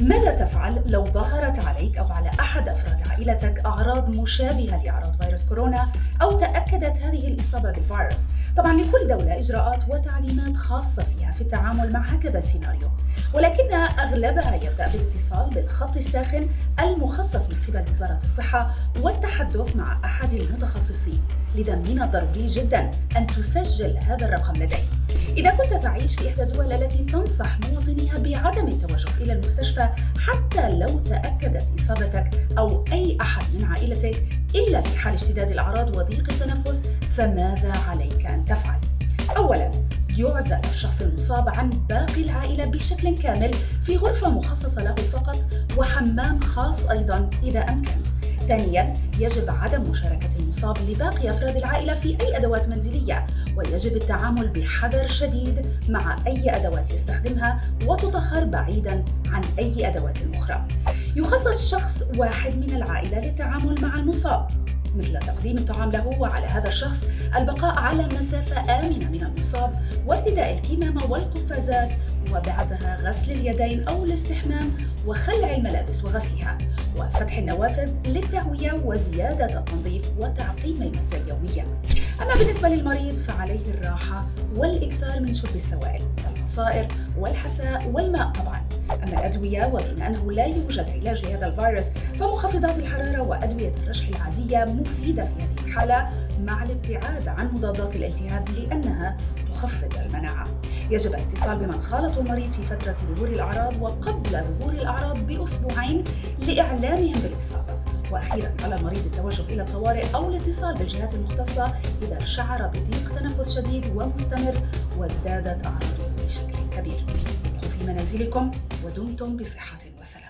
ماذا تفعل لو ظهرت عليك أو على أحد أفراد عائلتك أعراض مشابهة لأعراض فيروس كورونا أو تأكدت هذه الإصابة بالفيروس؟ طبعا لكل دولة إجراءات وتعليمات خاصة فيها في التعامل مع هكذا سيناريو ولكن أغلبها يبدأ بالاتصال بالخط الساخن المخصص من قبل وزارة الصحة والتحدث مع أحد المتخصصين لذا من الضروري جدا أن تسجل هذا الرقم لديك إذا كنت تعيش في إحدى الدول التي تنصح مواطنيها بعدم التوجه إلى المستشفى حتى لو تأكدت إصابتك أو أي أحد من عائلتك إلا في حال اشتداد الأعراض وضيق التنفس فماذا عليك أن تفعل؟ أولاً يعزل الشخص المصاب عن باقي العائلة بشكل كامل في غرفة مخصصة له فقط وحمام خاص أيضا إذا أمكن. ثانيا يجب عدم مشاركة المصاب لباقي أفراد العائلة في أي أدوات منزلية ويجب التعامل بحذر شديد مع أي أدوات يستخدمها وتطهر بعيدا عن أي أدوات أخرى. يخصص شخص واحد من العائلة للتعامل مع المصاب. مثل تقديم الطعام له وعلى هذا الشخص البقاء على مسافة آمنة من المصاب وارتداء الكمامة والقفازات وبعدها غسل اليدين أو الاستحمام وخلع الملابس وغسلها وفتح النوافذ للتهوية وزيادة التنظيف وتعقيم المنزل يوميا. أما بالنسبة للمريض فعليه الراحة والإكثار من شرب السوائل العصائر والحساء والماء طبعا. أما الأدوية وبما أنه لا يوجد علاج لهذا الفيروس فمخفضات الحرارة وأدوية الرشح العادية مفيدة في هذه الحالة مع الابتعاد عن مضادات الالتهاب لأنها تخفض المناعة. يجب الاتصال بمن خالطوا المريض في فترة ظهور الأعراض وقبل ظهور الأعراض بأسبوعين لإعلامهم بالإصابة. وأخيرا على المريض التوجه إلى الطوارئ أو الاتصال بالجهات المختصة إذا شعر بضيق تنفس شديد ومستمر وازدادت أعراضه بشكل كبير. منازلكم ودمتم بصحة وسلام